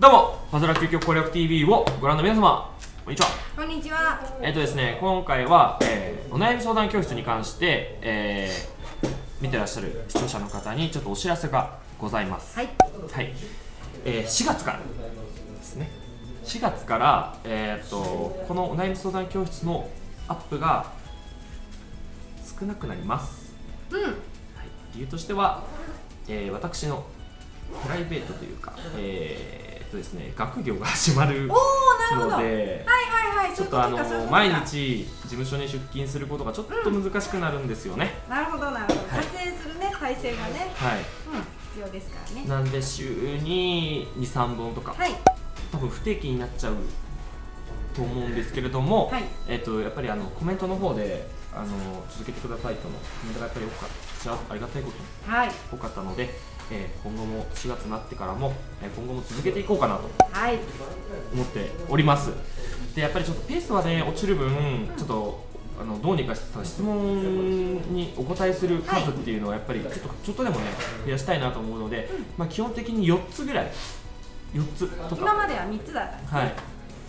どうもパズドラ究極攻略 TV をご覧の皆様こんにちはこんにちは。えっ、とですね今回は、えーお悩み相談教室に関して、えー見てらっしゃる視聴者の方にちょっとお知らせがございますはい。はい、えー4月からですね4月から、えー、とこのお悩み相談教室のアップが少なくなります、うん。はい、理由としては、えー私のプライベートというか、えーとですね、学業が始まるおお、なるほど。はいのではいはい。ちょっとあの毎日事務所に出勤することがちょっと難しくなるんですよね、なるほどなるほど。はい撮影するね体制がね、はいうん、必要ですからね。なんで週に23本とかはい多分不定期になっちゃうと思うんですけれども、はいえっとやっぱりあのコメントの方であの続けてくださいとのコメントがやっぱり多かったありがたいことにはい多かったので、えー今後も4月になってからも、えー今後も続けていこうかなとはい。思っておりますでやっぱりちょっとペースはね落ちる分ちょっとあのどうにかして質問にお答えする数っていうのはやっぱりちょっとちょっとでもね増やしたいなと思うので、まあ、基本的に4つぐらい4つとか今までは三つだった。はい、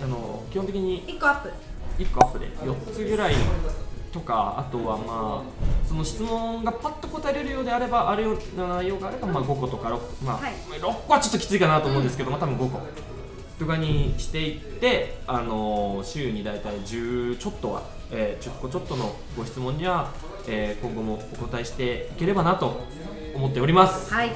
あの基本的に一個アップ。1個アップで4つぐらいとかあとはまあその質問がパッと答えれるようであればあるような内容があればまあ5個とか6、まあはい6個はちょっときついかなと思うんですけど、まあ多分5個とかにしていって、あの週に大体10ちょっとは、えー10個ちょっとのご質問には、えー今後もお答えしていければなと思っております。はい。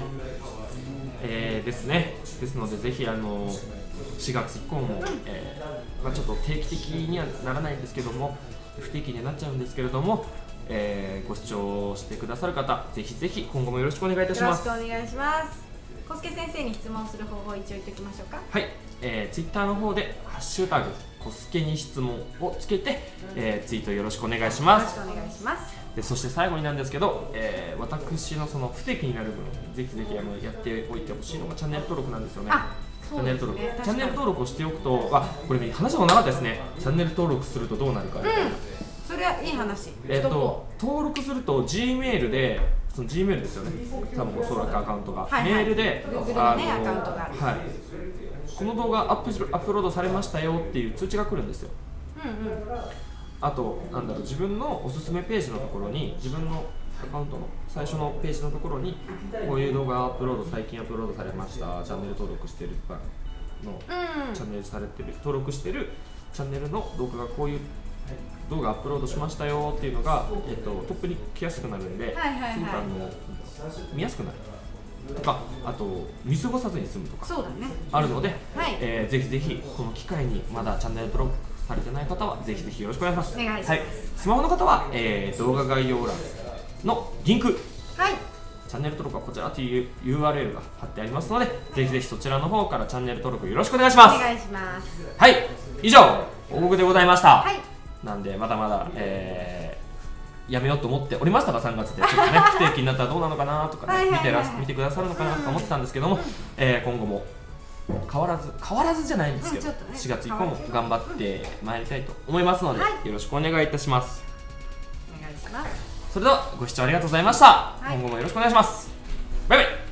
えーですねですのでぜひあの4月以降も、えーまあ、ちょっと定期的にはならないんですけども不定期にはなっちゃうんですけれども、えーご視聴してくださる方ぜひぜひ今後もよろしくお願いいたしよろしますくお願いします。小助先生に質問する方法を一応言っておきましょうか。はい、えー、ツイッターの方で「ハッシュタグコスケに質問」をつけて、えーツイートよろしくお願いしよますろしくお願いします。でそして最後になんですけど、えー私のその不定期になる分ぜひぜひあのやっておいてほしいのがチャンネル登録なんですよねあ、チャンネル登録。チャンネル登録。録をしておくと、あこれね話したことなかったですね。チャンネル登録するとどうなるかみたいな。それはいい話。えっ、しと登録すると Gmail でその Gmail ですよね。多分おそらくアカウントが、はいはいメールで Google のねアカウントがあるはい。この動画アップしアップロードされましたよっていう通知が来るんですよ。う。うんうん。あとなんだろう自分のおすすめページのところに自分のアカウントの最初のページのところにこういう動画アップロード最近アップロードされましたチャンネル登録してるのうんチャンネルされてる登録してるチャンネルの動画がこういう動画アップロードしましたよっていうのが、えっと、トップに来やすくなるんで、はいはいはいすごくあの見やすくなるとかあと見過ごさずに済むとかそうだね。あるので、はいえーぜひぜひこの機会にまだチャンネル登録されてない方はぜひぜひよろしくお願いします。はい、スマホの方は、えー動画概要欄のリンクはい。チャンネル登録はこちらという URL が貼ってありますのでぜひぜひそちらの方からチャンネル登録よろしくお願いします。お願いします。はい、以上、報告でございました。はい。なんで、まだまだ、えーやめようと思っておりましたが、3月で、ちょっとね、不定期になったらどうなのかなとかね、はいはいはい見てら見てくださるのかなとか思ってたんですけども、えー今後も変わらず、変わらずじゃないんですけど、ね4月以降も頑張ってまいりたいと思いますので、はいよろしくお願いいたします。お願いします。それでは、ご視聴ありがとうございました。い今後もよろしくお願いします。バイバイ